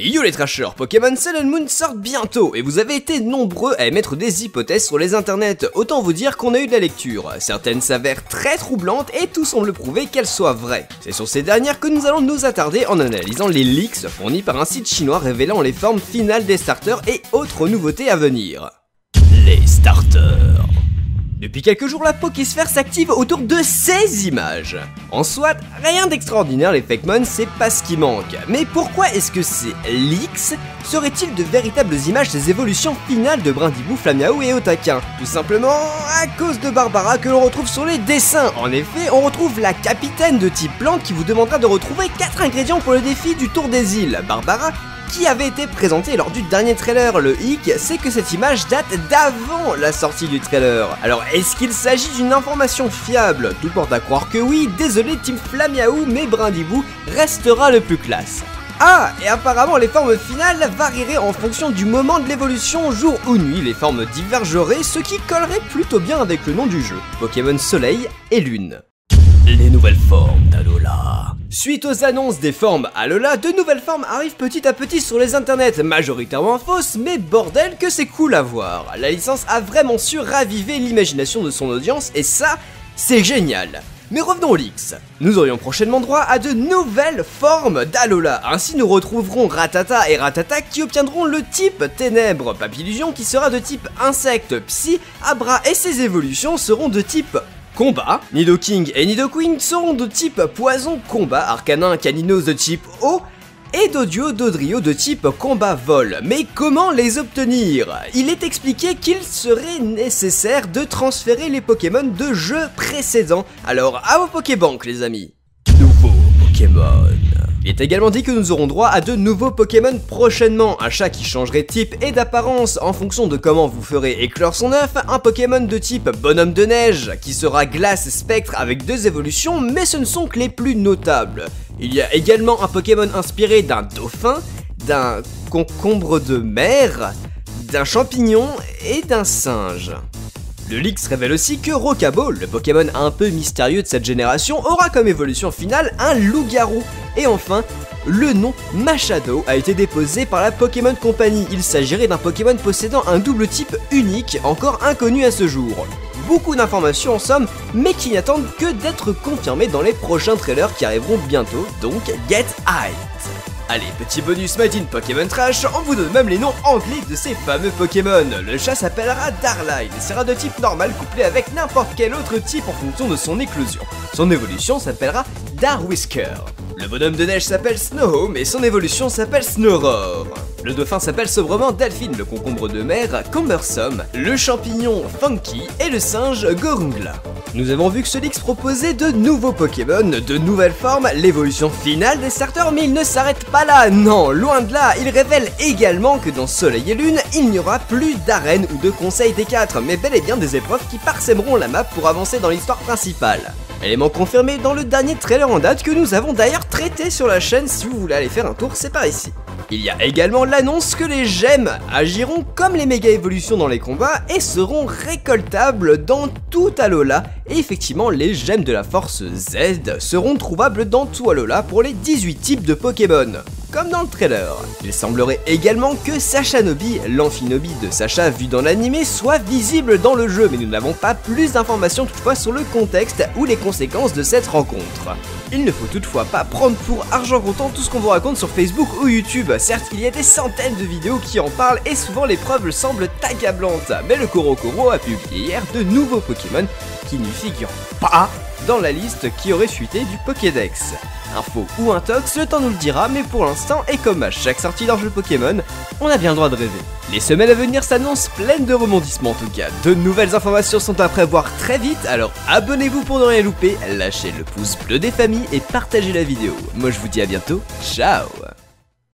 Yo les trashers, Pokémon Sun and Moon sortent bientôt et vous avez été nombreux à émettre des hypothèses sur les internets, autant vous dire qu'on a eu de la lecture. Certaines s'avèrent très troublantes et tout semble prouver qu'elles soient vraies. C'est sur ces dernières que nous allons nous attarder en analysant les leaks fournis par un site chinois révélant les formes finales des starters et autres nouveautés à venir. Les starters depuis quelques jours, la Pokésphère s'active autour de ces images. En soit, rien d'extraordinaire les Fakemon, c'est pas ce qui manque. Mais pourquoi est-ce que ces leaks seraient-ils de véritables images des évolutions finales de Brindibou, Flamiaou et Otaquin Tout simplement à cause de Barbara que l'on retrouve sur les dessins. En effet, on retrouve la capitaine de type plante qui vous demandera de retrouver 4 ingrédients pour le défi du Tour des îles. Barbara qui avait été présenté lors du dernier trailer. Le hic, c'est que cette image date d'avant la sortie du trailer. Alors, est-ce qu'il s'agit d'une information fiable? Tout porte à croire que oui, désolé Team Flamiaou, mais Brindibou restera le plus classe. Ah, et apparemment les formes finales varieraient en fonction du moment de l'évolution, jour ou nuit, les formes divergeraient, ce qui collerait plutôt bien avec le nom du jeu, Pokémon Soleil et Lune. Les nouvelles formes d'Alola. Suite aux annonces des formes Alola, de nouvelles formes arrivent petit à petit sur les internets, majoritairement fausses, mais bordel que c'est cool à voir. La licence a vraiment su raviver l'imagination de son audience et ça, c'est génial. Mais revenons aux leaks. Nous aurions prochainement droit à de nouvelles formes d'Alola. Ainsi, nous retrouverons Ratata et Ratata qui obtiendront le type Ténèbres, Papillusion qui sera de type Insecte, Psy, Abra et ses évolutions seront de type combat. Nidoking et Nidoqueen seront de type poison combat, Arcanin Caninos de type eau, et Dodio Dodrio de type combat vol. Mais comment les obtenir? Il est expliqué qu'il serait nécessaire de transférer les Pokémon de jeux précédents. Alors à vos Pokébank les amis. Nouveau Pokémon. Il est également dit que nous aurons droit à de nouveaux Pokémon prochainement, un chat qui changerait de type et d'apparence en fonction de comment vous ferez éclore son œuf, un Pokémon de type bonhomme de neige qui sera glace spectre avec deux évolutions mais ce ne sont que les plus notables. Il y a également un Pokémon inspiré d'un dauphin, d'un concombre de mer, d'un champignon et d'un singe. Le leaks révèle aussi que Rocabo, le Pokémon un peu mystérieux de cette génération, aura comme évolution finale un loup-garou. Et enfin, le nom Machado a été déposé par la Pokémon Company. Il s'agirait d'un Pokémon possédant un double type unique, encore inconnu à ce jour. Beaucoup d'informations en somme, mais qui n'attendent que d'être confirmées dans les prochains trailers qui arriveront bientôt, donc get hyped Allez, petit bonus Made in Pokémon Trash, on vous donne même les noms anglais de ces fameux Pokémon. Le chat s'appellera Darline et sera de type normal couplé avec n'importe quel autre type en fonction de son éclosion. Son évolution s'appellera Darwhisker. Le bonhomme de neige s'appelle Snowhome et son évolution s'appelle Snowroar. Le dauphin s'appelle sobrement Delphine, le concombre de mer Cumbersome, le champignon Funky et le singe Gorungla. Nous avons vu que ce Leaks proposait de nouveaux Pokémon, de nouvelles formes, l'évolution finale des starters, mais il ne s'arrête pas là, non, loin de là, il révèle également que dans Soleil et Lune, il n'y aura plus d'arènes ou de conseils des 4, mais bel et bien des épreuves qui parsèmeront la map pour avancer dans l'histoire principale. Élément confirmé dans le dernier trailer en date que nous avons d'ailleurs traité sur la chaîne, si vous voulez aller faire un tour, c'est par ici. Il y a également l'annonce que les gemmes agiront comme les méga évolutions dans les combats et seront récoltables dans tout Alola. Et effectivement, les gemmes de la force Z seront trouvables dans tout Alola pour les 18 types de Pokémon comme dans le trailer. Il semblerait également que Sacha Nobi, l'amphinobi de Sacha vu dans l'animé, soit visible dans le jeu, mais nous n'avons pas plus d'informations toutefois sur le contexte ou les conséquences de cette rencontre. Il ne faut toutefois pas prendre pour argent comptant tout ce qu'on vous raconte sur Facebook ou YouTube. Certes, il y a des centaines de vidéos qui en parlent et souvent les preuves semblent accablantes, mais le Korokoro a publié hier de nouveaux Pokémon qui n'y figurent pas dans la liste qui aurait fuité du Pokédex. Info ou intox, le temps nous le dira, mais pour l'instant, et comme à chaque sortie d'un jeu Pokémon, on a bien le droit de rêver. Les semaines à venir s'annoncent pleines de rebondissements en tout cas. De nouvelles informations sont à prévoir très vite, alors abonnez-vous pour ne rien louper, lâchez le pouce bleu des familles et partagez la vidéo. Moi je vous dis à bientôt, ciao